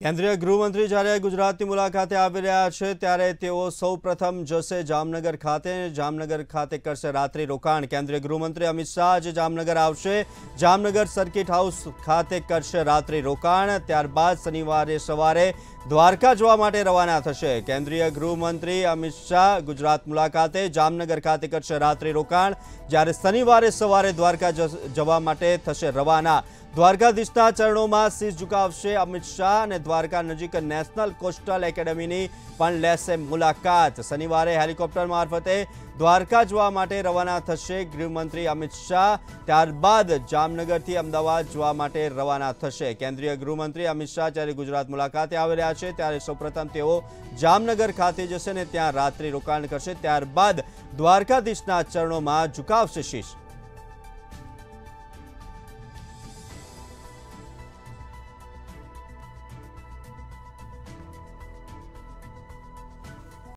કેન્દ્રીય ગૃહમંત્રી જ્યારે ગુજરાતની મુલાકાતે આવી રહ્યા છે ત્યારે તેઓ સૌ પ્રથમ જશે જામનગર ખાતે જામનગર ખાતે કરશે રાત્રિ રોકાણ કેન્દ્રીય ગૃહમંત્રી અમિત શાહ આજે જામનગર આવશે જામનગર સર્કિટ હાઉસ ખાતે કરશે રાત્રિ રોકાણ ત્યારબાદ શનિવારે સવારે દ્વારકા જવા માટે રવાના થશે કેન્દ્રીય ગૃહમંત્રી અમિત શાહ ગુજરાત મુલાકાતે જામનગર ખાતે કરશે રાત્રિ રોકાણ જ્યારે શનિવારે સવારે દ્વારકા જવા માટે થશે રવાના દ્વારકાધીશના ચરણોમાં શીશ ઝુકાવશે અમિત શાહ અને દ્વારકા નજીક નેશનલ કોસ્ટલ એકેડમીની પણ લેશે મુલાકાત શનિવારે હેલિકોપ્ટર મારફતે દ્વારકા જવા માટે રવાના થશે ગૃહમંત્રી અમિત શાહ ત્યારબાદ જામનગરથી અમદાવાદ જવા માટે રવાના થશે કેન્દ્રીય ગૃહમંત્રી અમિત શાહ જ્યારે ગુજરાત મુલાકાતે આવી રહ્યા છે ત્યારે સૌપ્રથમ તેઓ જામનગર ખાતે જશે અને ત્યાં રાત્રિ રોકાણ કરશે ત્યારબાદ દ્વારકાધીશના ચરણોમાં ઝુકાવશે શીશ